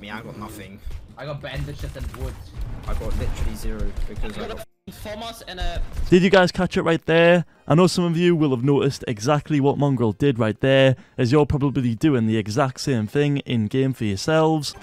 me. I got nothing. I got bandages and wood. I got literally zero because I got and a Did you guys catch it right there? I know some of you will have noticed exactly what Mongrel did right there, as you're probably doing the exact same thing in game for yourselves.